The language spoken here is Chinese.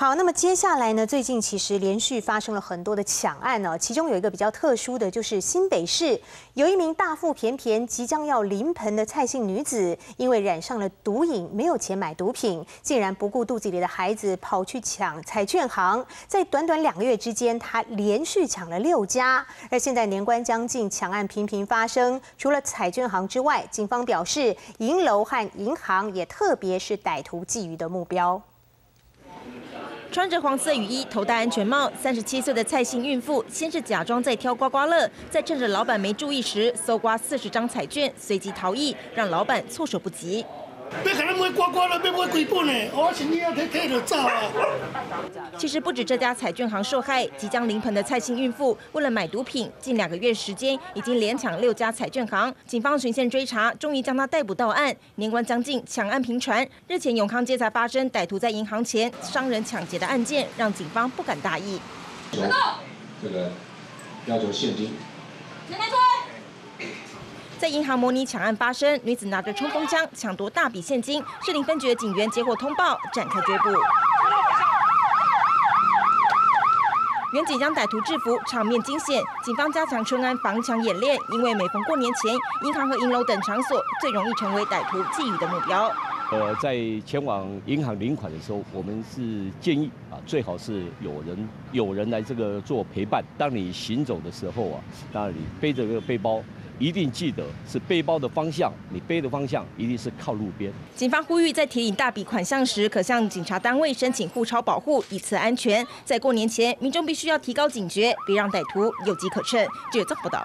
好，那么接下来呢？最近其实连续发生了很多的抢案呢，其中有一个比较特殊的就是新北市有一名大腹便便即将要临盆的蔡姓女子，因为染上了毒瘾，没有钱买毒品，竟然不顾肚子里的孩子跑去抢彩券行，在短短两个月之间，她连续抢了六家。而现在年关将近，抢案频频发生，除了彩券行之外，警方表示银楼和银行也特别是歹徒觊觎的目标。穿着黄色雨衣、头戴安全帽，三十七岁的蔡姓孕妇，先是假装在挑刮刮乐，在趁着老板没注意时，搜刮四十张彩券，随即逃逸，让老板措手不及。别可能买刮刮乐，别买几本呢？我是你要就走啊！其实不止这家彩券行受害，即将临盆的蔡姓孕妇为了买毒品，近两个月时间已经连抢六家彩券行。警方循线追查，终于将他逮捕到案。年关将近，抢案频传。日前永康街才发生歹徒在银行前伤人抢劫的案件，让警方不敢大意。这个要求现金。在银行模拟抢案发生，女子拿着冲锋枪抢夺大笔现金，士林分局警员接获通报，展开追捕。原警将歹徒制服，场面惊险。警方加强春安防抢演练，因为每逢过年前，银行和银楼等场所最容易成为歹徒觊觎的目标。呃，在前往银行领款的时候，我们是建议啊，最好是有人有人来这个做陪伴。当你行走的时候啊，当你背着个背包。一定记得是背包的方向，你背的方向一定是靠路边。警方呼吁，在提领大笔款项时，可向警察单位申请护钞保护，以此安全。在过年前，民众必须要提高警觉，别让歹徒有机可乘。记者报道。